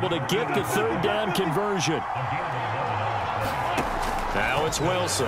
able to get the third down conversion. Now it's Wilson.